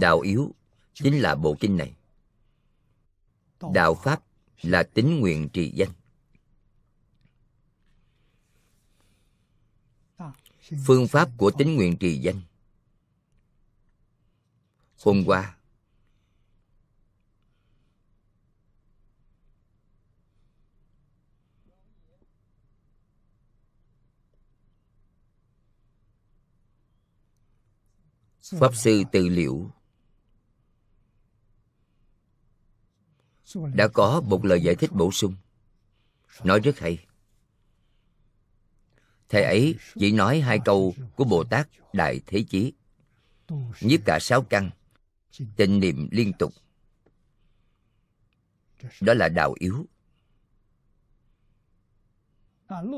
đạo yếu chính là bộ kinh này. Đạo pháp là tính nguyện trì danh. Phương pháp của tính nguyện trì danh. Hôm qua, pháp sư từ liệu đã có một lời giải thích bổ sung. Nói rất hay. Thầy ấy chỉ nói hai câu của bồ tát đại thế chí. Nhiếp cả sáu căn tịnh niệm liên tục. Đó là đạo yếu.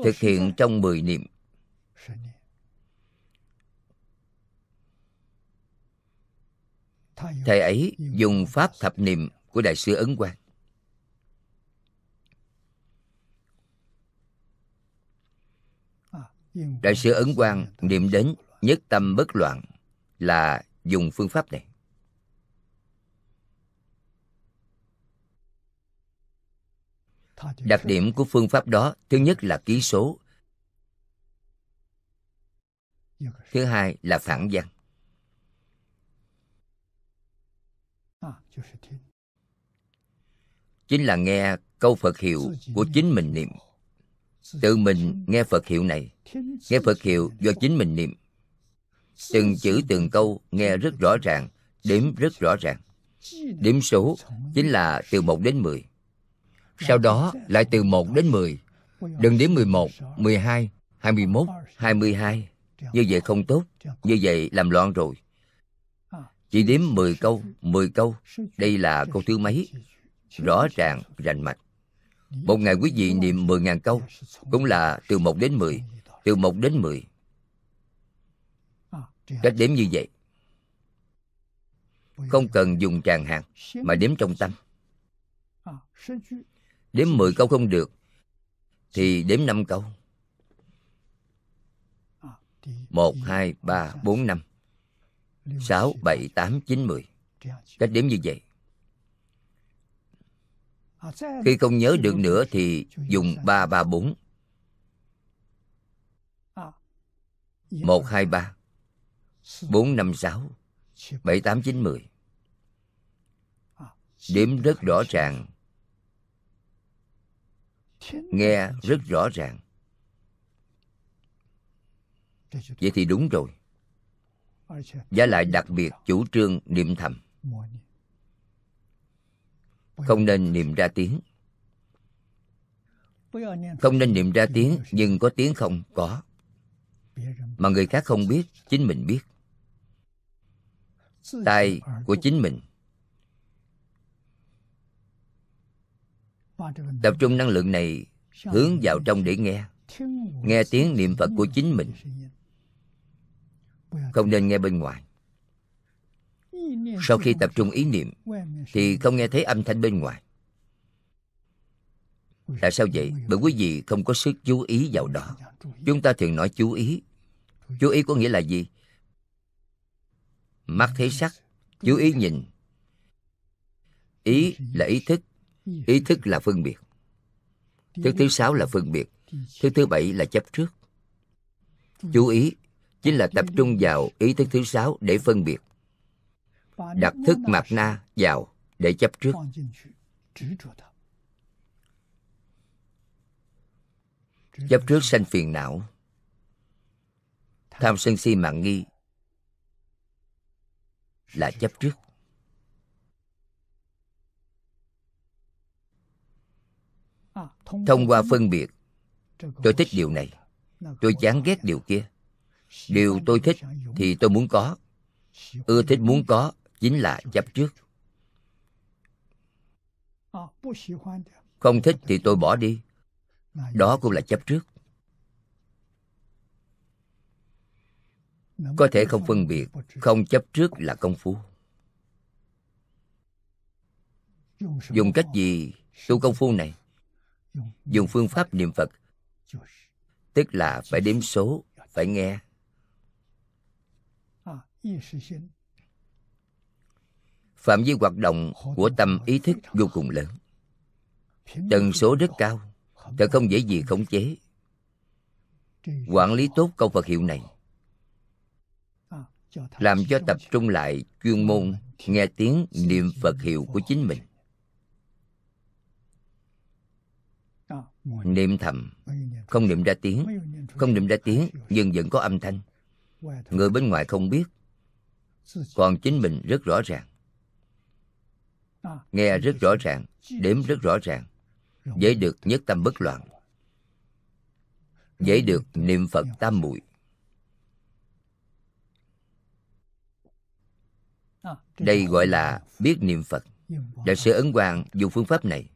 Thực hiện trong mười niệm. Thầy ấy dùng pháp thập niệm của đại sư ấn quang. Đại sư ấn quang niệm đến nhất tâm bất loạn là dùng phương pháp này. Đặc điểm của phương pháp đó, thứ nhất là ký số. Thứ hai là phản văn. Chính là nghe câu phật hiệu của chính mình niệm tự mình nghe phật hiệu này. Nghe phật hiệu do chính mình niệm. Từng chữ từng câu nghe rất rõ ràng đếm rất rõ ràng. Điểm số chính là từ 1 đến 10 sau đó lại từ 1 đến 10 đừng đếm 11, 12, 21, 22 như vậy không tốt như vậy làm loạn rồi. Chỉ đếm 10 câu 10 câu. Đây là câu thứ mấy? Rõ ràng rành mạch một ngày quý vị niệm 10.000 câu cũng là từ 1 đến 10 từ 1 đến 10 cách đếm như vậy. Không cần dùng tràng hạt mà đếm trong tâm. Đếm 10 câu không được thì đếm 5 câu. 1, 2, 3, 4, 5 6, 7, 8, 9, 10 Cách đếm như vậy. Khi không nhớ được nữa thì dùng 3, 3, 4 1, 2, 3 4, 5, 6 7, 8, 9, 10 Đếm rất rõ ràng. Nghe rất rõ ràng. Vậy thì đúng rồi. Giá lại đặc biệt chủ trương niệm thầm. Không nên niệm ra tiếng. Không nên niệm ra tiếng, Nhưng có tiếng không? Có. Mà người khác không biết, Chính mình biết. Tai của chính mình. Tập trung năng lượng này Hướng vào trong để nghe. Nghe tiếng niệm Phật của chính mình. Không nên nghe bên ngoài sau khi tập trung ý niệm, thì không nghe thấy âm thanh bên ngoài. Tại sao vậy? Bởi quý vị không có sức chú ý vào đó. Chúng ta thường nói chú ý. Chú ý có nghĩa là gì? Mắt thấy sắc, chú ý nhìn. Ý là ý thức. Ý thức là phân biệt. Thứ thứ sáu là phân biệt. Thứ thứ bảy là chấp trước. Chú ý chính là tập trung vào ý thức thứ sáu để phân biệt đặt thức mạt na vào để chấp trước. Chấp trước sanh phiền não. Tham sân si mạng nghi là chấp trước. Thông qua phân biệt, tôi thích điều này. Tôi chán ghét điều kia. Điều tôi thích thì tôi muốn có. Ưa thích muốn có chính là chấp trước. Không thích thì tôi bỏ đi. Đó cũng là chấp trước. Có thể không phân biệt không chấp trước là công phu. Dùng cách gì? tu công phu này. Dùng phương pháp niệm phật. Tức là phải đếm số phải nghe phạm vi hoạt động của tâm ý thức vô cùng lớn. Tần số rất cao, thật không dễ gì khống chế. Quản lý tốt câu phật hiệu này, làm cho tập trung lại chuyên môn, nghe tiếng niệm phật hiệu của chính mình. Niệm thầm, không niệm ra tiếng, không niệm ra tiếng, nhưng vẫn có âm thanh. Người bên ngoài không biết, còn chính mình rất rõ ràng nghe rất rõ ràng, đếm rất rõ ràng. Dễ được nhất tâm bất loạn. Dễ được niệm phật tam muội. Đây gọi là biết niệm phật. Đại sư ấn quang dùng phương pháp này.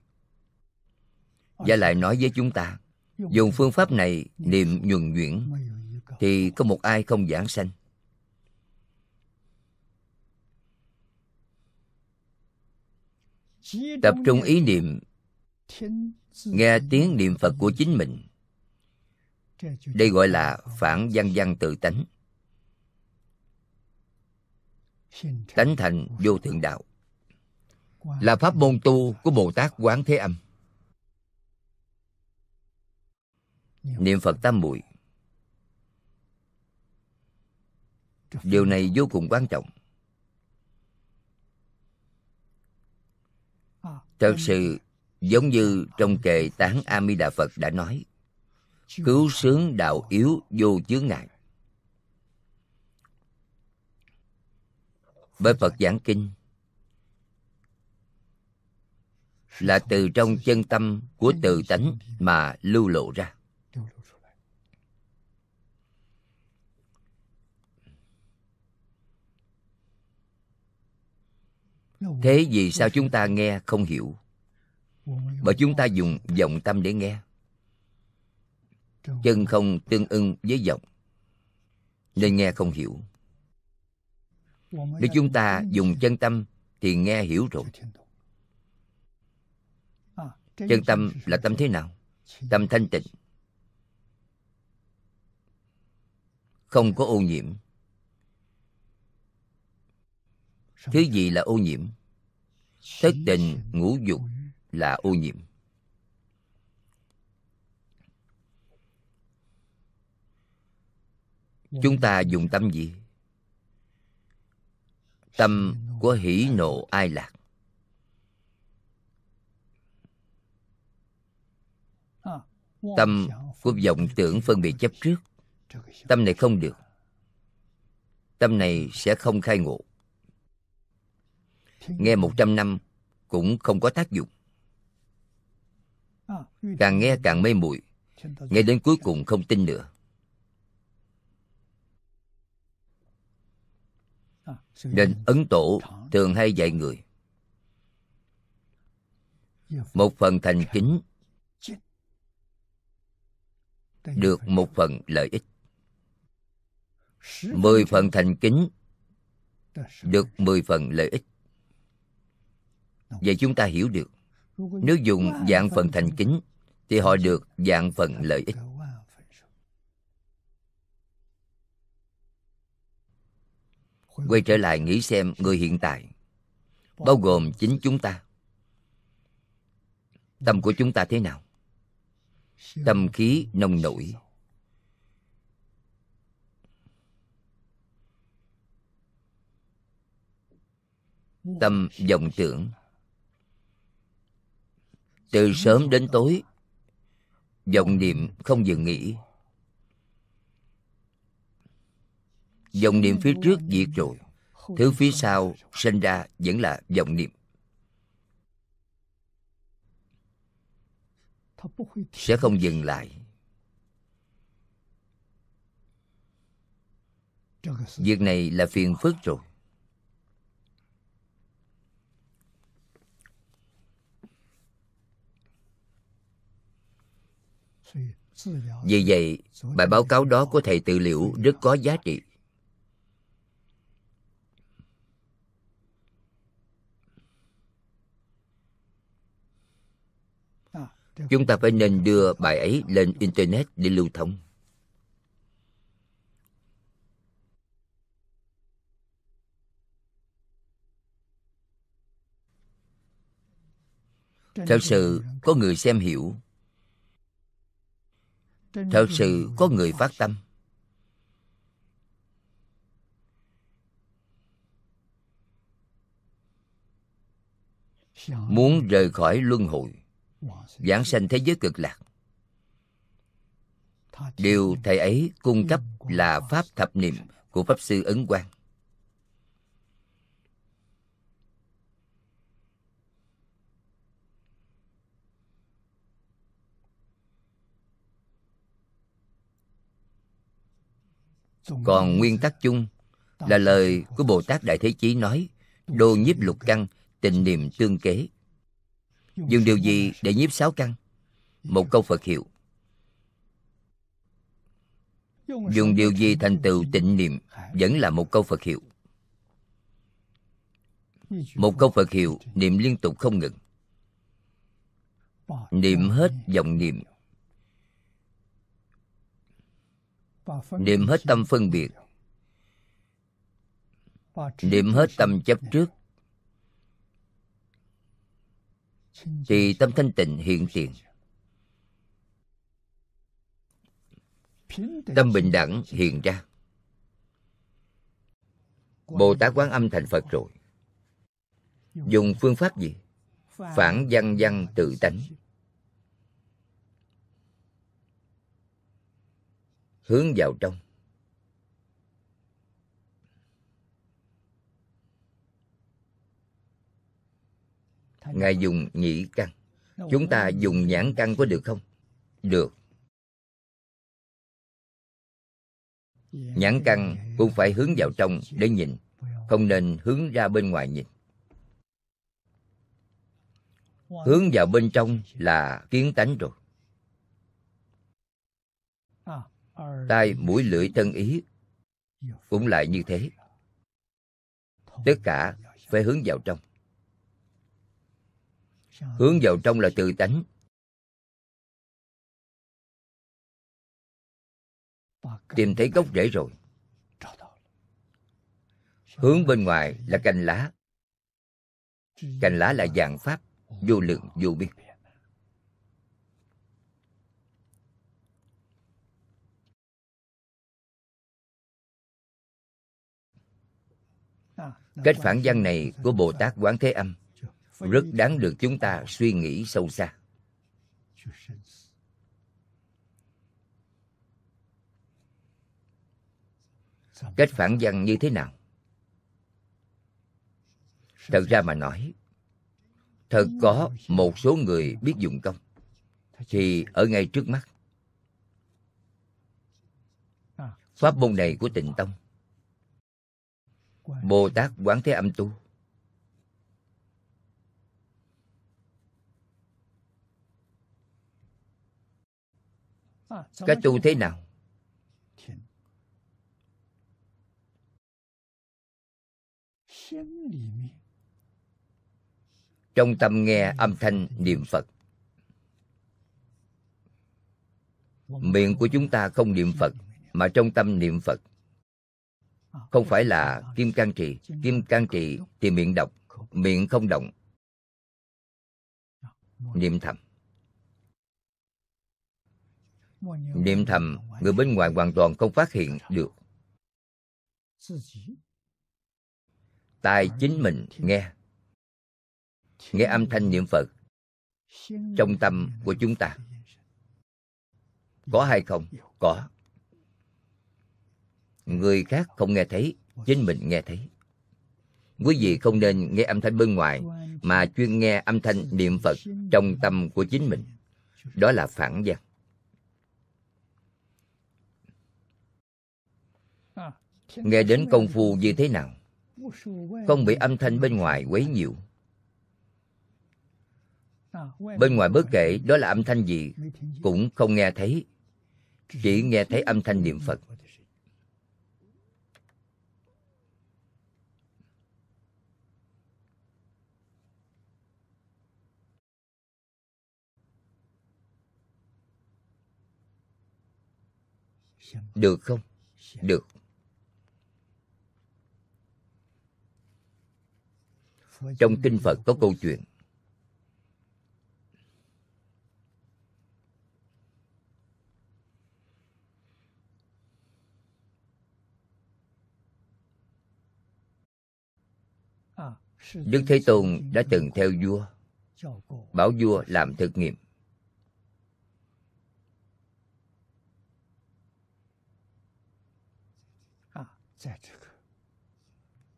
Và lại nói với chúng ta, dùng phương pháp này niệm nhuần nhuyễn, thì có một ai không giảng sanh? Tập trung ý niệm, nghe tiếng niệm phật của chính mình. Đây gọi là phản văn văn tự tánh. Tánh thành vô thượng đạo. Là pháp môn tu của bồ tát quán thế âm. Niệm phật tam muội. Điều này vô cùng quan trọng. Thật sự, giống như trong kệ tán a di đà phật đã nói, cứu sướng đạo yếu vô chướng ngại. Bởi phật giảng kinh, là từ trong chân tâm của từ tánh mà lưu lộ ra. Thế vì sao chúng ta nghe không hiểu? Bởi chúng ta dùng vọng tâm để nghe. Chân không tương ưng với vọng, nên nghe không hiểu. Nếu chúng ta dùng chân tâm thì nghe hiểu rồi. Chân tâm là tâm thế nào? Tâm thanh tịnh. Không có ô nhiễm. Thứ gì là ô nhiễm? Thất tình ngũ dục là ô nhiễm. Chúng ta dùng tâm gì? tâm của hỷ nộ ai lạc? Tâm của vọng tưởng phân biệt chấp trước. Tâm này không được. Tâm này sẽ không khai ngộ nghe một trăm năm cũng không có tác dụng. Càng nghe càng mê muội, nghe đến cuối cùng không tin nữa. Nên ấn tổ thường hay dạy người. Một phần thành kính được một phần lợi ích. Mười phần thành kính được mười phần lợi ích vậy chúng ta hiểu được, nếu dùng dạng phần thành kính, thì họ được dạng phần lợi ích. Quay trở lại nghĩ xem người hiện tại, bao gồm chính chúng ta. Tâm của chúng ta thế nào? Tâm khí nông nổi. Tâm vọng tưởng từ sớm đến tối, vọng niệm không dừng nghỉ. Vọng niệm phía trước diệt rồi, thứ phía sau sinh ra vẫn là vọng niệm. Sẽ không dừng lại. Việc này là phiền phức rồi. Vì vậy, bài báo cáo đó của thầy tự liệu rất có giá trị. Chúng ta phải nên đưa bài ấy lên internet để lưu thông. Thật sự, có người xem hiểu thật sự có người phát tâm. Muốn rời khỏi luân hồi giảng sanh thế giới cực lạc. Điều thầy ấy cung cấp là pháp thập niệm của pháp sư ấn quang còn nguyên tắc chung là lời của bồ tát đại thế chí nói đô nhiếp lục căn tịnh niệm tương kế. Dùng điều gì để nhiếp sáu căn? Một câu phật hiệu. Dùng điều gì thành tựu tịnh niệm vẫn là một câu phật hiệu. Một câu phật hiệu niệm liên tục không ngừng. Niệm hết dòng niệm niệm hết tâm phân biệt. Niệm hết tâm chấp trước. Thì tâm thanh tịnh hiện tiền. Tâm bình đẳng hiện ra. Bồ tát quán âm thành phật rồi. Dùng phương pháp gì? Phản văn văn tự tánh. Hướng vào trong. Ngài dùng nhĩ căn. Chúng ta dùng nhãn căn có được không? Được. Nhãn căn cũng phải hướng vào trong để nhìn, không nên hướng ra bên ngoài nhìn. Hướng vào bên trong là kiến tánh rồi. Tai mũi lưỡi thân ý cũng lại như thế. Tất cả phải hướng vào trong. Hướng vào trong là tự tánh. Tìm thấy gốc rễ rồi. Hướng bên ngoài là cành lá. Cành lá là dạng pháp, vô lượng, vô biên. Cách phản văn này của bồ tát quán thế âm rất đáng được chúng ta suy nghĩ sâu xa. Cách phản văn như thế nào? Thật ra mà nói, thật có một số người biết dùng công thì ở ngay trước mắt. Pháp môn này của tịnh tông bồ tát quán thế âm tu. Cách tu thế nào? Trong tâm nghe âm thanh niệm phật. Miệng của chúng ta không niệm phật mà trong tâm niệm phật không phải là kim can trì. Kim can trì thì miệng đọc, miệng không động. Niệm thầm. Niệm thầm, người bên ngoài hoàn toàn không phát hiện được. Tai chính mình nghe. Nghe âm thanh niệm phật trong tâm của chúng ta. Có hay không? Có người khác không nghe thấy, chính mình nghe thấy. Quý vị không nên nghe âm thanh bên ngoài, mà chuyên nghe âm thanh niệm phật trong tâm của chính mình. Đó là phản văn nghe đến công phu như thế nào? Không bị âm thanh bên ngoài quấy nhiều. Bên ngoài bất kể đó là âm thanh gì, cũng không nghe thấy. Chỉ nghe thấy âm thanh niệm phật. Được không? Được. Trong kinh Phật có câu chuyện Đức Thế Tôn đã từng theo vua, bảo vua làm thực nghiệm.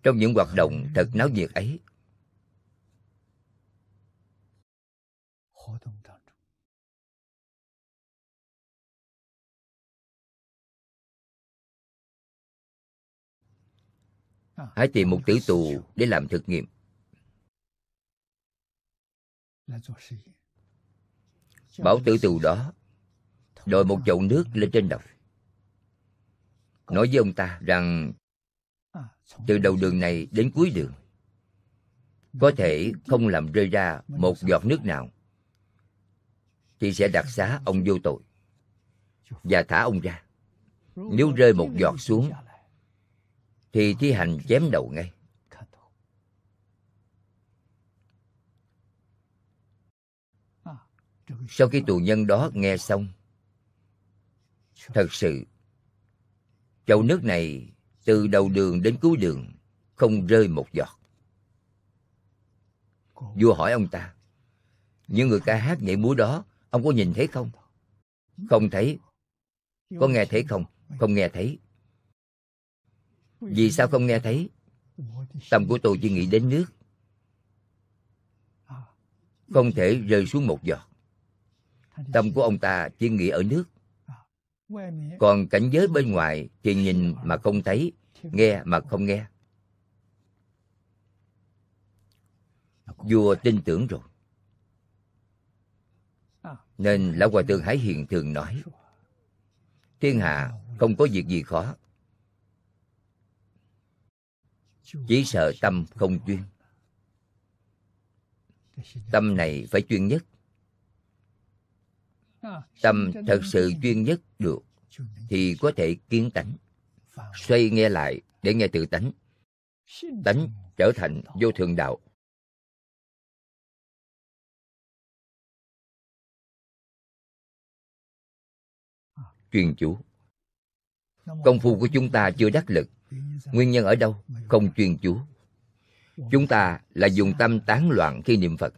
Trong những hoạt động thật náo nhiệt ấy hãy tìm một tử tù để làm thực nghiệm. Bảo tử tù đó đội một chậu nước lên trên đầu nói với ông ta rằng, từ đầu đường này đến cuối đường, có thể không làm rơi ra một giọt nước nào. Thì sẽ đặc xá ông vô tội và thả ông ra. Nếu rơi một giọt xuống, thì thi hành chém đầu ngay. Sau khi tù nhân đó nghe xong, thật sự chậu nước này từ đầu đường đến cuối đường không rơi một giọt. Vua hỏi ông ta, những người ca hát nhảy múa đó, ông có nhìn thấy không? Không thấy. Có nghe thấy không? Không nghe thấy. Vì sao không nghe thấy? Tâm của tôi chỉ nghĩ đến nước. Không thể rơi xuống một giọt. Tâm của ông ta chỉ nghĩ ở nước còn cảnh giới bên ngoài thì nhìn mà không thấy, nghe mà không nghe. Vua tin tưởng rồi. Nên lão hòa thượng hải hiền thường nói, thiên hạ không có việc gì khó. Chỉ sợ tâm không chuyên. Tâm này phải chuyên nhất tâm thật sự chuyên nhất được, thì có thể kiến tánh. Xoay nghe lại để nghe tự tánh. Tánh trở thành vô thường đạo. Chuyên chú công phu của chúng ta chưa đắc lực. Nguyên nhân ở đâu? Không chuyên chú chúng ta là dùng tâm tán loạn khi niệm phật.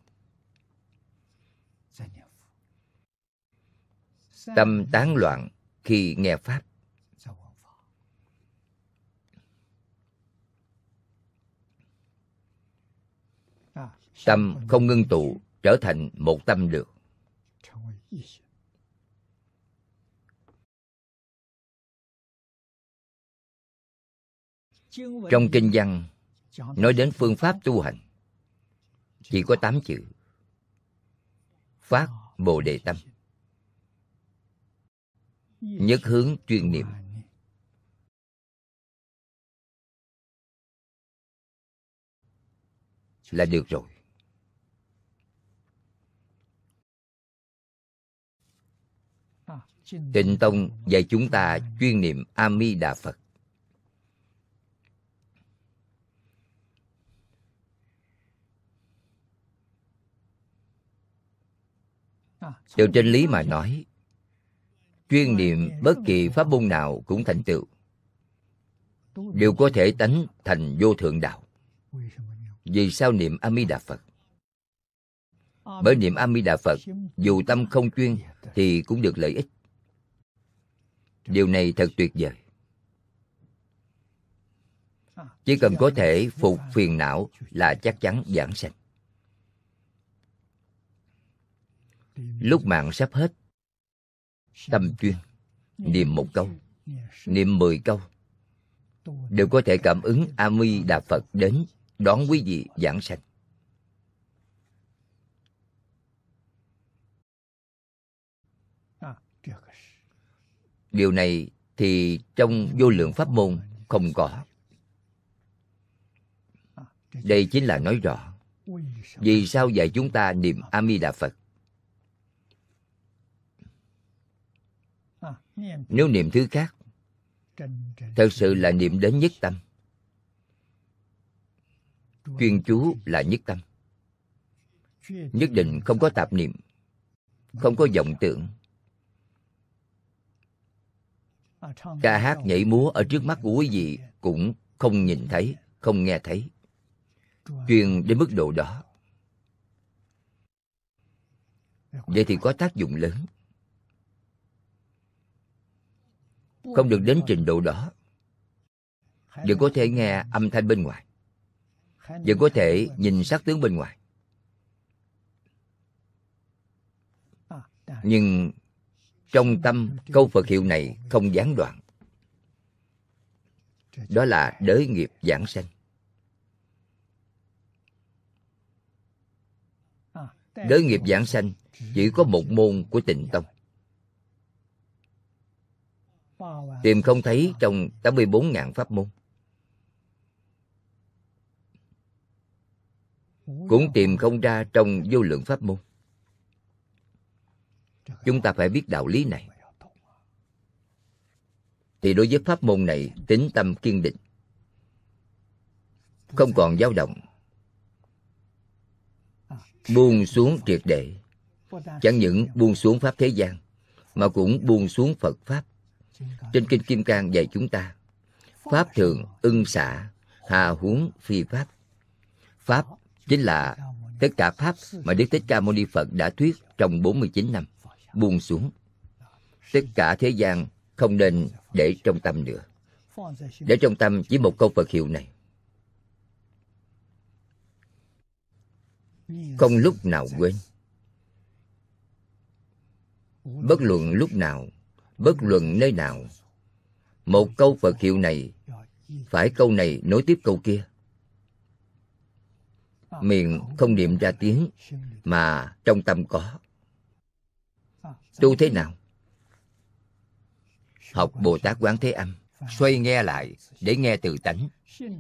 Tâm tán loạn khi nghe pháp. Tâm không ngưng tụ, trở thành một tâm được. Trong kinh văn, nói đến phương pháp tu hành, chỉ có tám chữ. Phát bồ đề tâm nhất hướng chuyên niệm. Là được rồi. Tịnh tông dạy chúng ta chuyên niệm a di đà phật. Theo trên lý mà nói chuyên niệm bất kỳ pháp môn nào cũng thành tựu. Đều có thể tánh thành vô thượng đạo. Vì sao niệm a di đà phật? Bởi niệm a di đà phật, dù tâm không chuyên thì cũng được lợi ích. Điều này thật tuyệt vời. Chỉ cần có thể phục phiền não là chắc chắn giảng sanh. Lúc mạng sắp hết tâm chuyên niệm một câu. Niệm mười câu. Đều có thể cảm ứng A-mi đà phật đến đón quý vị giảng sanh. Điều này thì trong vô lượng pháp môn không có. Đây chính là nói rõ vì sao dạy chúng ta niệm A-mi đà phật. Nếu niệm thứ khác, thật sự là niệm đến nhất tâm. Chuyên chú là nhất tâm. Nhất định không có tạp niệm, không có vọng tưởng. Ca hát nhảy múa ở trước mắt của quý vị cũng không nhìn thấy, không nghe thấy. Chuyên đến mức độ đó. Vậy thì có tác dụng lớn. Không được đến trình độ đó. Vẫn có thể nghe âm thanh bên ngoài. Vẫn có thể nhìn sắc tướng bên ngoài. Nhưng trong tâm câu phật hiệu này không gián đoạn. Đó là đới nghiệp giảng sanh. Đới nghiệp giảng sanh chỉ có một môn của tịnh tông tìm không thấy trong 84.000 pháp môn. Cũng tìm không ra trong vô lượng pháp môn. Chúng ta phải biết đạo lý này. Thì đối với pháp môn này, tính tâm kiên định, không còn dao động, buông xuống triệt để. Chẳng những buông xuống pháp thế gian, mà cũng buông xuống phật pháp trên kinh kim cang dạy chúng ta. Pháp thường ưng xả hà huống phi pháp. Pháp chính là tất cả pháp mà Đức Thích Ca Mâu Ni Phật đã thuyết trong 49 năm, buông xuống. Tất cả thế gian không nên để trong tâm nữa. Để trong tâm chỉ một câu Phật hiệu này. Không lúc nào quên. Bất luận lúc nào bất luận nơi nào. Một câu phật hiệu này, phải câu này nối tiếp câu kia. Miệng không niệm ra tiếng, mà trong tâm có. Tu thế nào? Học bồ tát quán thế âm, xoay nghe lại để nghe từ tánh.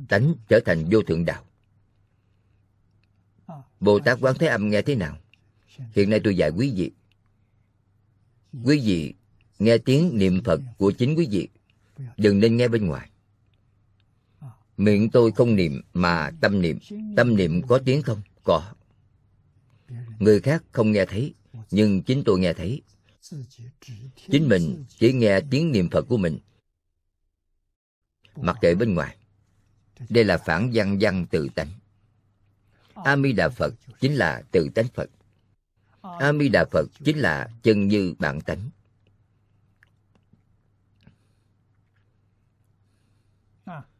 Tánh trở thành vô thượng đạo. Bồ tát quán thế âm nghe thế nào? Hiện nay tôi dạy quý vị. Quý vị nghe tiếng niệm phật của chính quý vị. Đừng nên nghe bên ngoài. Miệng tôi không niệm mà tâm niệm. Tâm niệm có tiếng không? Có. Người khác không nghe thấy, nhưng chính tôi nghe thấy. Chính mình chỉ nghe tiếng niệm phật của mình. Mặc kệ bên ngoài. Đây là phản văn văn tự tánh. A đà phật chính là tự tánh phật. A đà phật chính là chân như bản tánh.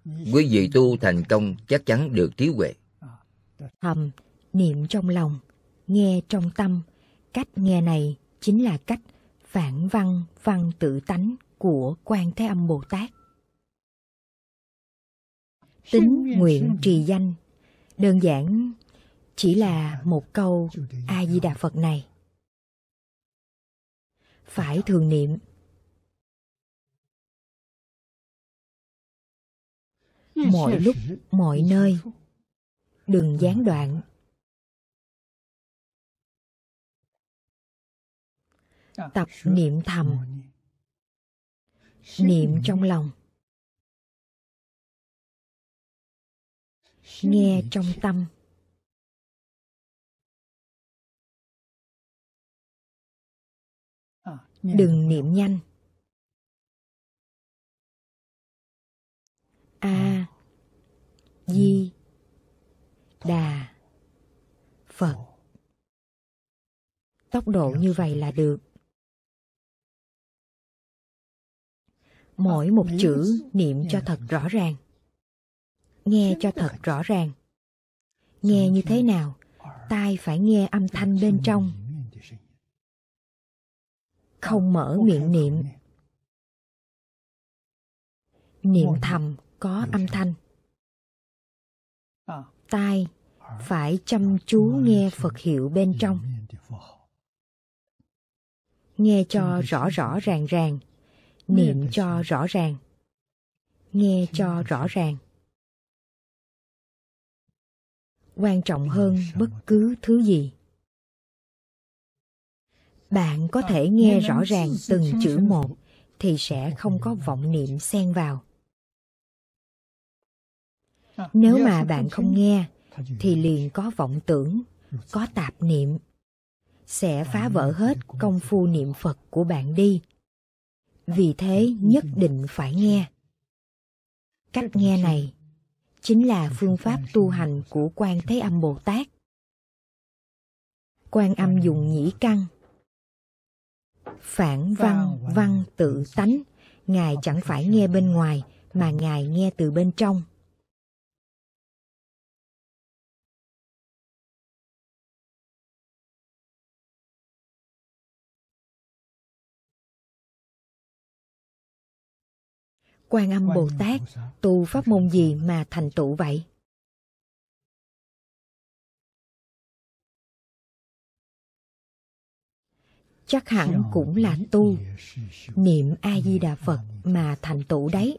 Quý vị tu thành công chắc chắn được trí huệ. Thầm niệm trong lòng, nghe trong tâm. Cách nghe này chính là cách phản văn văn tự tánh của quan thế âm bồ tát. Tính nguyện trì danh. Đơn giản, chỉ là một câu a di đà phật này. Phải thường niệm mọi lúc mọi nơi. Đừng gián đoạn. Tập niệm thầm. Niệm. Trong lòng. Nghe trong tâm. Đừng niệm nhanh a di đà phật. Tốc độ như vậy là được. Mỗi một chữ niệm cho thật rõ ràng. Nghe cho thật rõ ràng. Nghe như thế nào, tai phải nghe âm thanh bên trong. Không mở miệng niệm. Niệm thầm có âm thanh tai phải chăm chú nghe phật hiệu bên trong. Nghe cho rõ rõ ràng ràng. Niệm cho rõ ràng. Nghe cho rõ ràng. quan trọng hơn bất cứ thứ gì. Bạn có thể nghe rõ ràng từng chữ một thì sẽ không có vọng niệm xen vào nếu mà bạn không nghe thì liền có vọng tưởng có tạp niệm sẽ phá vỡ hết công phu niệm phật của bạn đi vì thế nhất định phải nghe cách nghe này chính là phương pháp tu hành của Quan Thế Âm Bồ Tát. Quan Âm dùng nhĩ căn, phản văn văn tự tánh, Ngài chẳng phải nghe bên ngoài, mà Ngài nghe từ bên trong. Quan Âm Bồ Tát tu pháp môn gì mà thành tựu vậy? Chắc hẳn cũng là tu niệm A Di Đà Phật mà thành tựu đấy.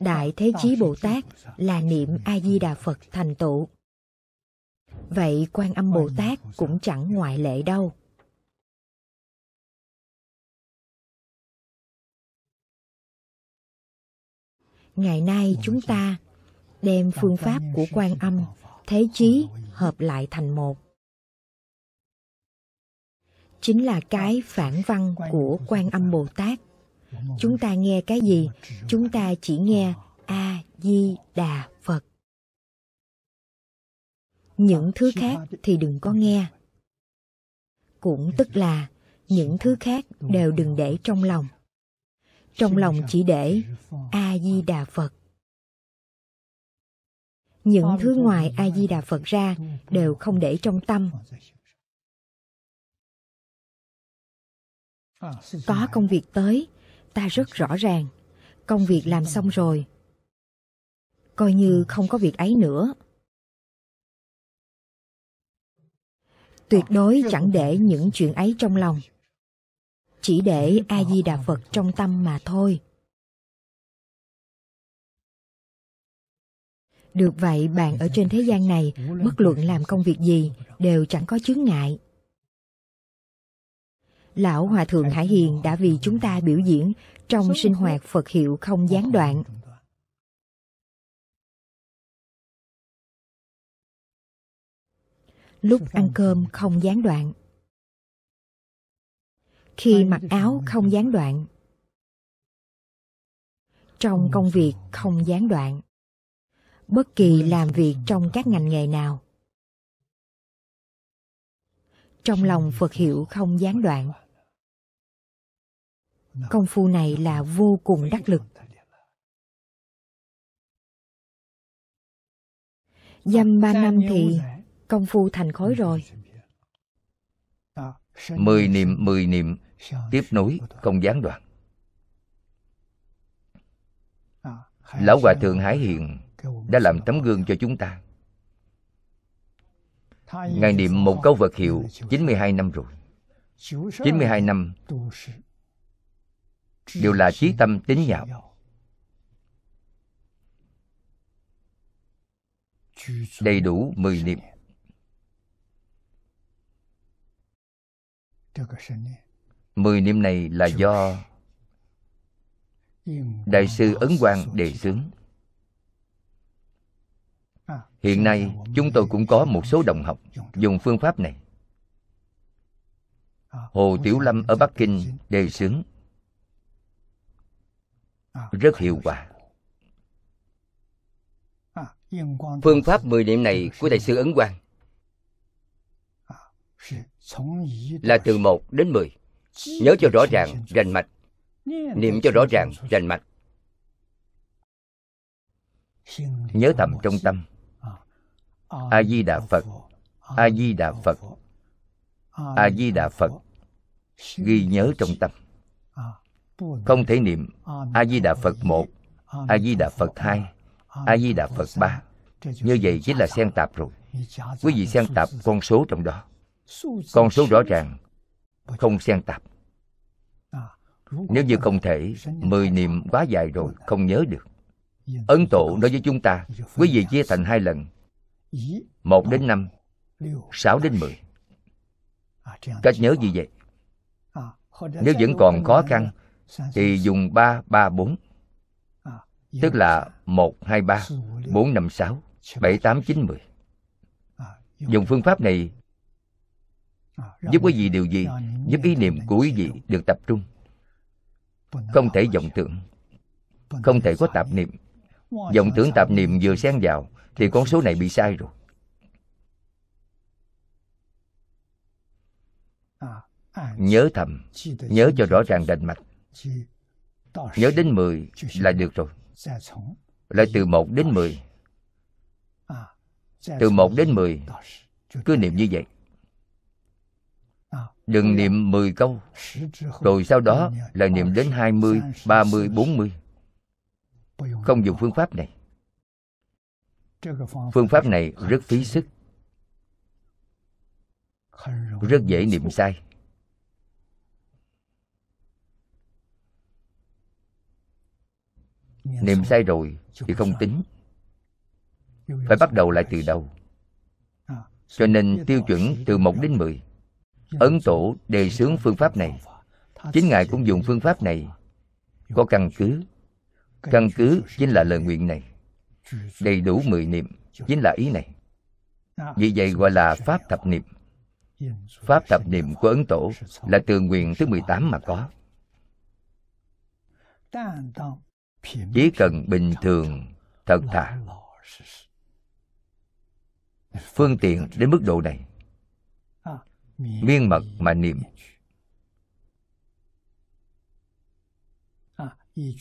Đại Thế Chí Bồ Tát là niệm A Di Đà Phật thành tựu. Vậy Quan Âm Bồ Tát cũng chẳng ngoại lệ đâu. Ngày nay chúng ta đem phương pháp của quan âm, thế chí hợp lại thành một. Chính là cái phản văn của quan âm Bồ Tát. Chúng ta nghe cái gì? Chúng ta chỉ nghe A-di-đà Phật. Những thứ khác thì đừng có nghe. Cũng tức là những thứ khác đều đừng để trong lòng trong lòng chỉ để a di đà phật. Những thứ ngoài a di đà phật ra đều không để trong tâm. có công việc tới ta rất rõ ràng. Công việc làm xong rồi. Coi như không có việc ấy nữa. Tuyệt đối chẳng để những chuyện ấy trong lòng chỉ để a di đà phật trong tâm mà thôi. Được vậy, bạn ở trên thế gian này, bất luận làm công việc gì, đều chẳng có chướng ngại. Lão hòa thượng hải hiền đã vì chúng ta biểu diễn trong sinh hoạt phật hiệu không gián đoạn. Lúc ăn cơm không gián đoạn khi mặc áo không gián đoạn. Trong công việc không gián đoạn. Bất kỳ làm việc trong các ngành nghề nào. Trong lòng phật hiệu không gián đoạn. Công phu này là vô cùng đắc lực. Dăm ba năm thì công phu thành khối rồi. Mười niệm mười niệm tiếp nối không gián đoạn. Lão hòa thượng hải hiền đã làm tấm gương cho chúng ta. Ngài niệm một câu vật hiệu 92 năm rồi. 92 năm đều là trí tâm tín nhạo. đầy đủ 10 niệm Mười niệm này là do Đại sư Ấn Quang đề xướng. Hiện nay chúng tôi cũng có một số đồng học dùng phương pháp này. Hồ Tiểu Lâm ở Bắc Kinh đề xướng. Rất hiệu quả. Phương pháp mười niệm này của Đại sư Ấn Quang. Là từ một đến mười nhớ cho rõ ràng rành mạch. Niệm cho rõ ràng rành mạch. Nhớ thầm trong tâm. A di đà phật a di đà phật a di đà phật. Ghi nhớ trong tâm. Không thể niệm a di đà phật một a di đà phật hai a di đà phật ba. Như vậy chính là xen tạp rồi. Quý vị xen tạp con số trong đó. Con số rõ ràng không xen tạp. nếu như không thể mười niệm quá dài rồi không nhớ được. ấn tổ đối với chúng ta quý vị chia thành hai lần. Một đến năm sáu đến mười. Cách nhớ như vậy? Nếu vẫn còn khó khăn thì dùng ba ba bốn. Tức là một hai ba bốn năm sáu bảy tám chín mười. Dùng phương pháp này giúp quý vị điều gì giúp ý niệm của quý vị được tập trung. Không thể vọng tưởng. Không thể có tạp niệm. Vọng tưởng tạp niệm vừa xen vào thì con số này bị sai rồi. Nhớ thầm nhớ cho rõ ràng rành mạch. Nhớ đến 10 là được rồi. lại từ 1 đến 10 từ 1 đến 10 cứ niệm như vậy đừng niệm 10 câu. Rồi sau đó là niệm đến 20, 30, 40 không dùng phương pháp này. Phương pháp này rất phí sức. Rất dễ niệm sai. Niệm sai rồi thì không tính. Phải bắt đầu lại từ đầu. Cho nên tiêu chuẩn từ 1 đến 10 ấn tổ đề xướng phương pháp này. Chính ngài cũng dùng phương pháp này. Có căn cứ. Căn cứ chính là lời nguyện này. Đầy đủ 10 niệm chính là ý này. Vì vậy gọi là pháp thập niệm. Pháp thập niệm của ấn tổ là từ nguyện thứ 18 mà có. Chỉ cần bình thường, thật thà. Phương tiện đến mức độ này miên mật mà niệm.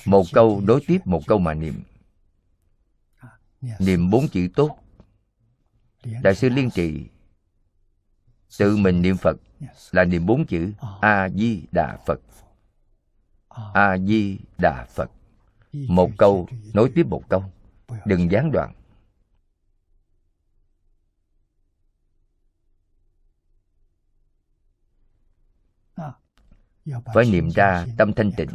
Một câu đối tiếp một câu mà niệm. Niệm bốn chữ tốt. Đại sư liên trì, tự mình niệm phật là niệm bốn chữ a di đà phật. A di đà phật. Một câu, nối tiếp một câu. Đừng gián đoạn. Phải niệm ra, tâm thanh tịnh.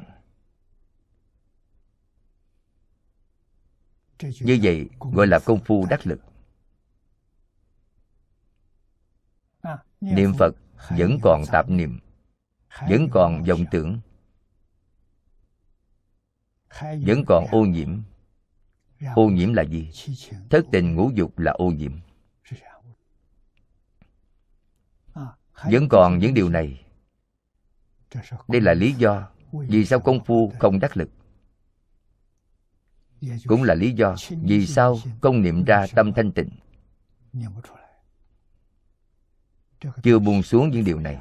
Như vậy, gọi là công phu đắc lực. Niệm phật vẫn còn tạp niệm, vẫn còn vọng tưởng, vẫn còn ô nhiễm. Ô nhiễm là gì? Thất tình ngũ dục là ô nhiễm. Vẫn còn những điều này đây là lý do vì sao công phu không đắc lực. Cũng là lý do vì sao công niệm ra tâm thanh tịnh. Chưa buông xuống những điều này.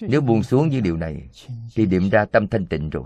Nếu buông xuống những điều này, thì niệm ra tâm thanh tịnh rồi.